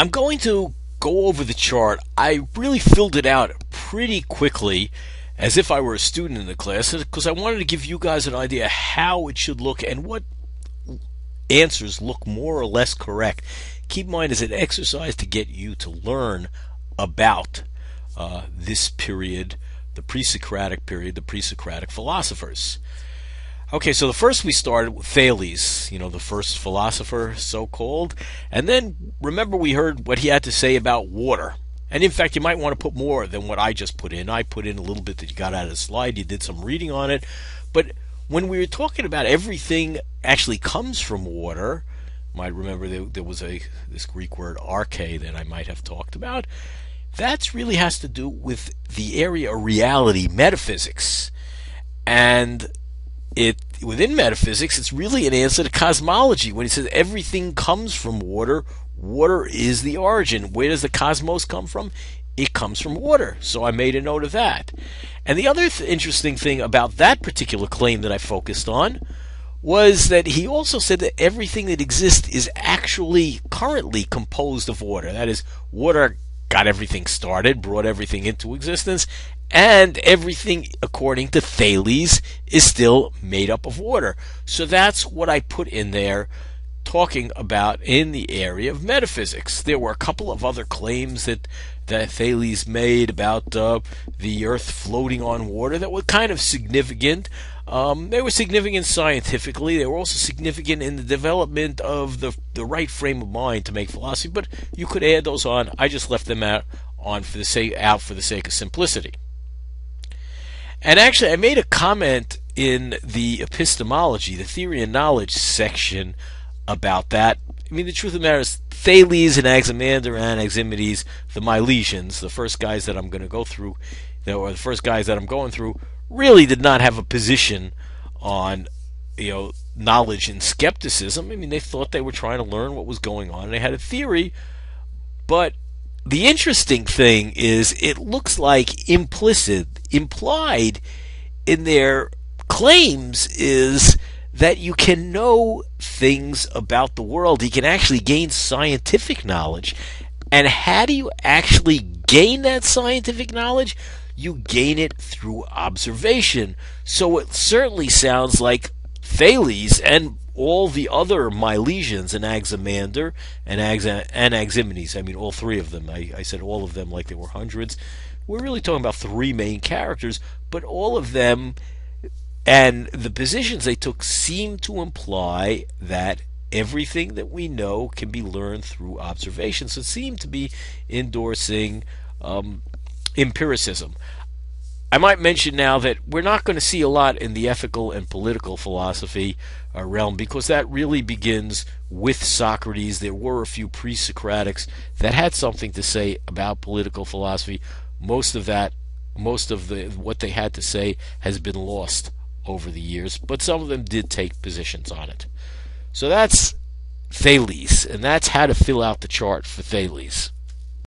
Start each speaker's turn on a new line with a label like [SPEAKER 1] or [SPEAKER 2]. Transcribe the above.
[SPEAKER 1] I'm going to go over the chart. I really filled it out pretty quickly as if I were a student in the class because I wanted to give you guys an idea how it should look and what answers look more or less correct. Keep in mind, it's an exercise to get you to learn about uh, this period, the pre Socratic period, the pre Socratic philosophers. Okay, so the first we started with Thales, you know, the first philosopher, so called. And then remember, we heard what he had to say about water. And in fact, you might want to put more than what I just put in. I put in a little bit that you got out of the slide. You did some reading on it. But when we were talking about everything actually comes from water, might remember there, there was a this Greek word arche that I might have talked about. That really has to do with the area of reality, metaphysics. And it within metaphysics, it's really an answer to cosmology. When he says everything comes from water, water is the origin. Where does the cosmos come from? It comes from water. So I made a note of that. And the other th- interesting thing about that particular claim that I focused on was that he also said that everything that exists is actually currently composed of water. That is, water got everything started, brought everything into existence, and everything, according to Thales, is still made up of water. So that's what I put in there talking about in the area of metaphysics. There were a couple of other claims that, that Thales made about uh, the Earth floating on water that were kind of significant. Um, they were significant scientifically. They were also significant in the development of the the right frame of mind to make philosophy. But you could add those on. I just left them out on for the sake out for the sake of simplicity. And actually, I made a comment in the epistemology, the theory and knowledge section about that. I mean, the truth of the matter is, Thales and Anaximander and Anaximenes, the Milesians, the first guys that I'm going to go through, or the first guys that I'm going through, really did not have a position on, you know, knowledge and skepticism. I mean, they thought they were trying to learn what was going on. They had a theory, but the interesting thing is it looks like implicit, implied in their claims is that you can know things about the world. You can actually gain scientific knowledge. And how do you actually gain that scientific knowledge? You gain it through observation. So it certainly sounds like Thales and all the other Milesians, Anaximander and Axa- and Anaximenes, I mean, all three of them. I, I said all of them like they were hundreds. We're really talking about three main characters, but all of them and the positions they took seem to imply that everything that we know can be learned through observation. So it seemed to be endorsing um, empiricism. I might mention now that we're not going to see a lot in the ethical and political philosophy uh, realm because that really begins with Socrates. There were a few pre Socratics that had something to say about political philosophy. Most of that, most of the what they had to say has been lost over the years, but some of them did take positions on it. So that's Thales, and that's how to fill out the chart for Thales.